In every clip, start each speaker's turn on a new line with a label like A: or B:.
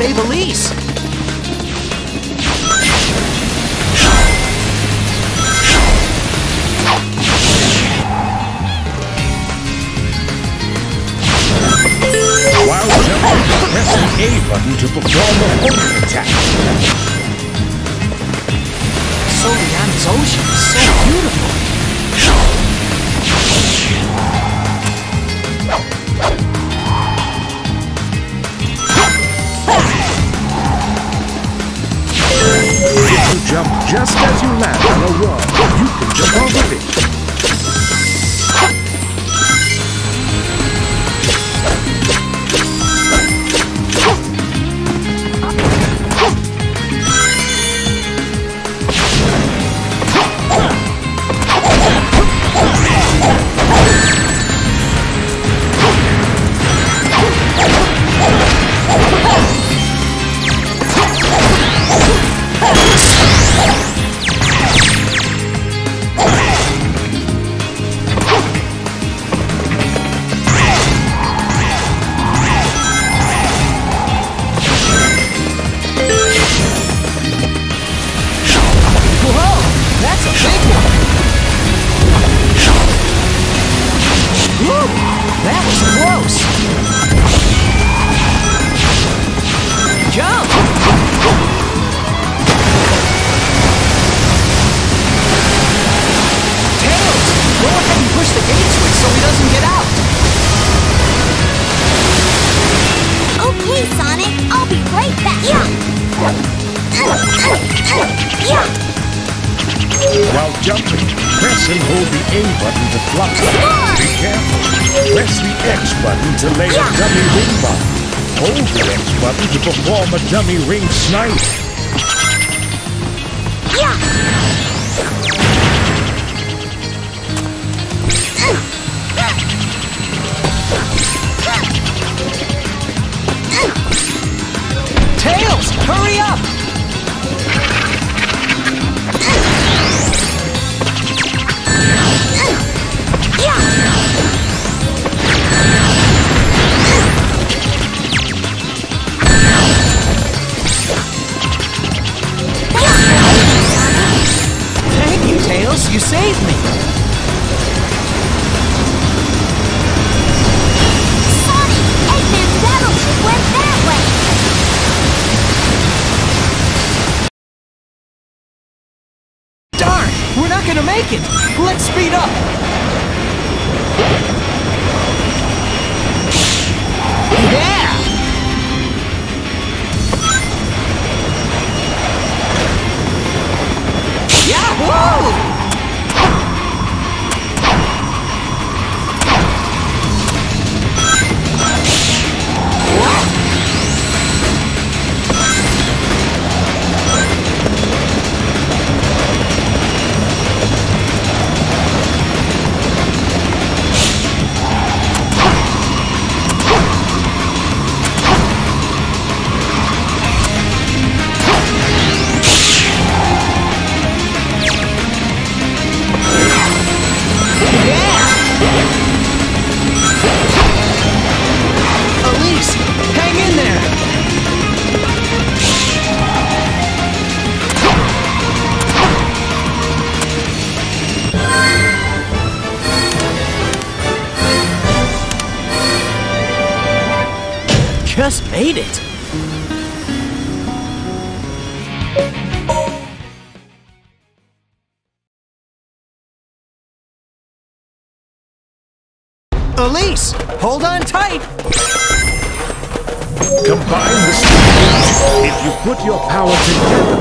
A: and save Elise!
B: While jumping, press the A button to perform a homing attack.
A: Soleanna's ocean is so beautiful!
B: Jump just as you land on a wall, you can jump over it. While jumping, press and hold the A button to flop. Be careful. Press the X button to lay a dummy ring bomb. Hold the X button to perform a dummy ring snipe.
A: Tails! Hurry up! Thank you, Tails! You saved me! Make it! Let's speed up! Yeah! Yahoo! Made it! Elise, hold on tight!
B: Combine the speed. If you put your power together,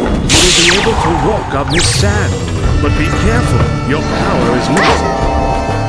B: you will be able to walk on this sand. But be careful, your power is limited.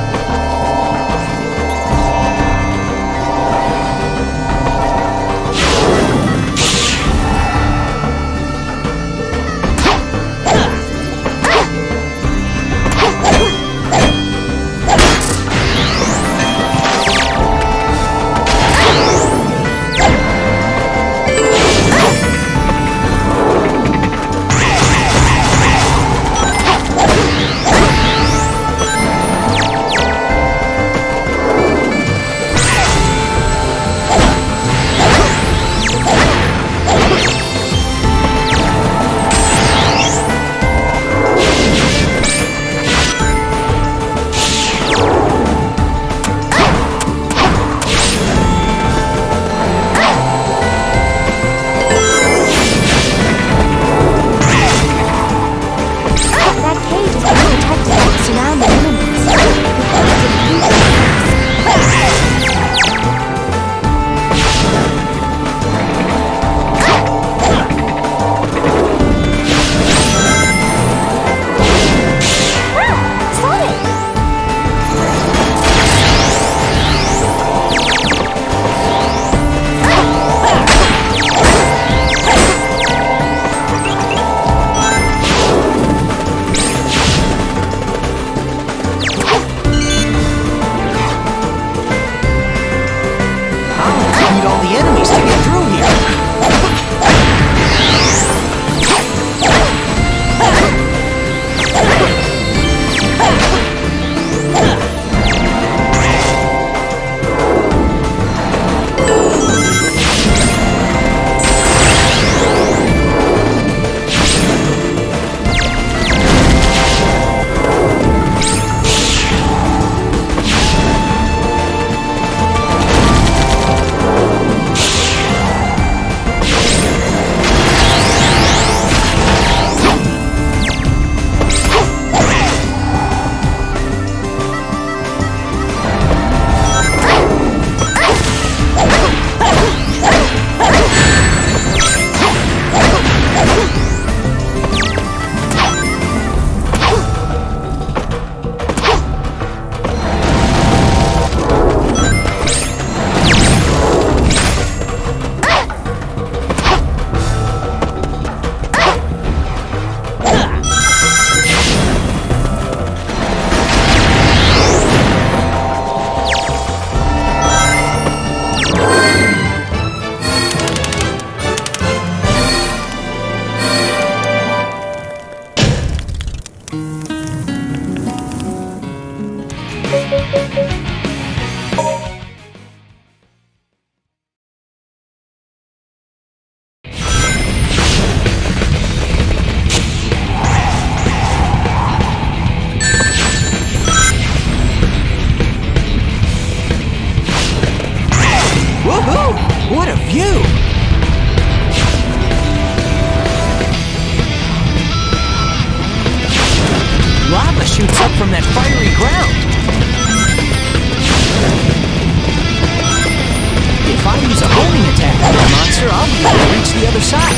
A: Other side.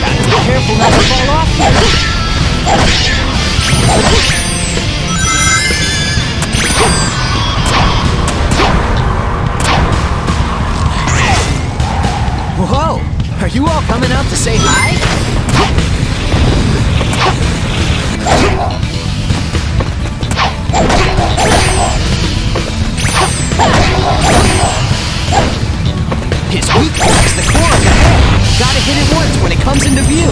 A: Gotta be careful not to fall off. Whoa! Are you all coming out to say hi? His weakness is the core of the head. Gotta hit it once when it comes into view.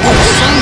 A: Gotta be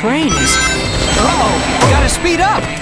A: train is... Uh-oh! Gotta speed up!